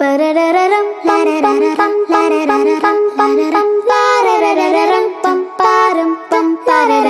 பரரரரம் பரரரரம் பரரரரம் பரரரரம் pa rum pum pum pa rum pum pa rum pum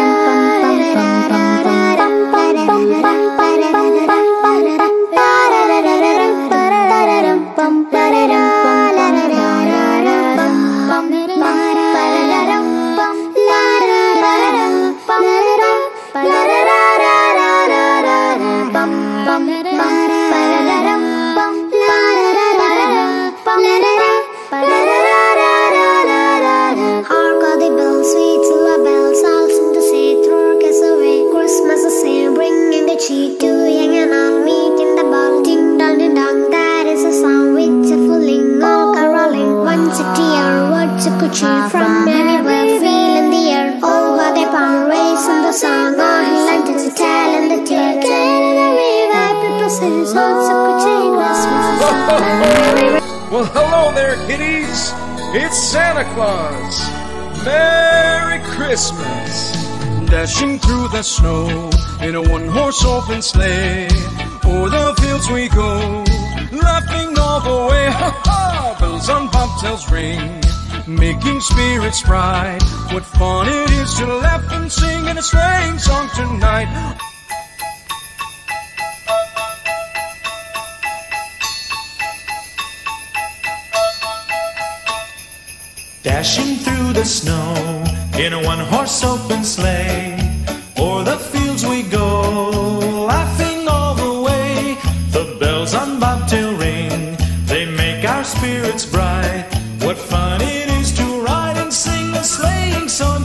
Well, hello there, kiddies. It's Santa Claus. Merry Christmas. Dashing through the snow in a one horse open sleigh. O'er the fields we go, laughing all the way. Ha ha! Bells on bobtails ring, making spirits bright. What fun it is to laugh and sing in a sleighing song tonight. Dashing through the snow in a one horse open sleigh. O'er the fields we go, laughing all the way. The bells on bobtail ring, they make our spirits bright. What fun it is to ride and sing a sleighing song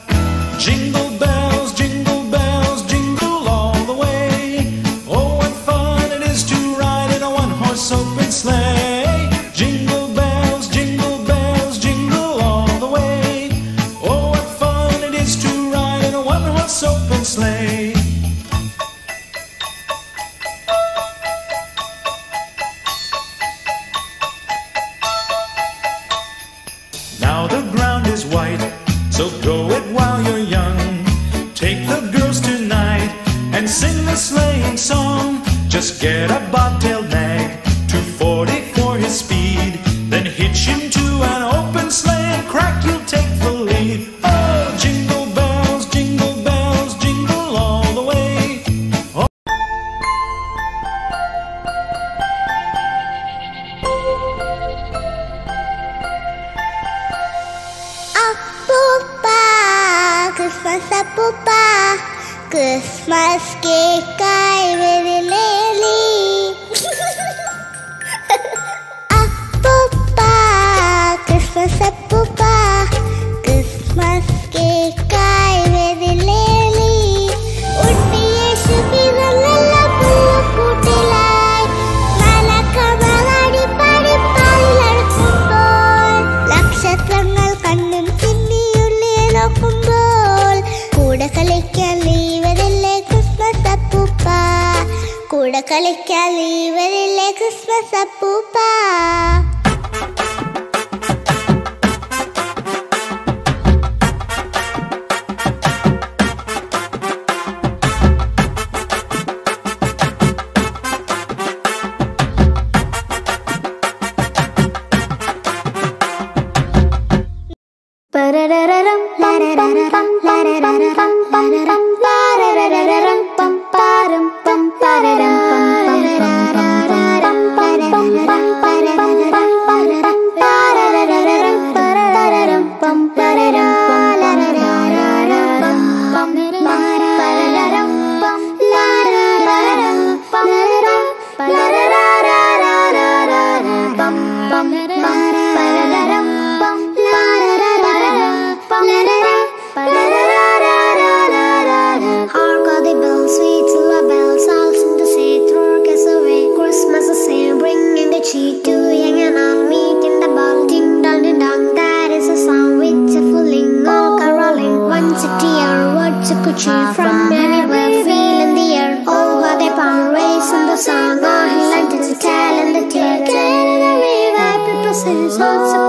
So go it while you're young. Take the girls tonight and sing the sleighing song. Just get a bobtail Christmas cake. കൂടെ കളിക്കാൻ ലീവരില്ലേ Christmas അപ്പൂപ്പ Parararam, larararam, larararam, pararam, larararam, bum ba-da-da-da-dum all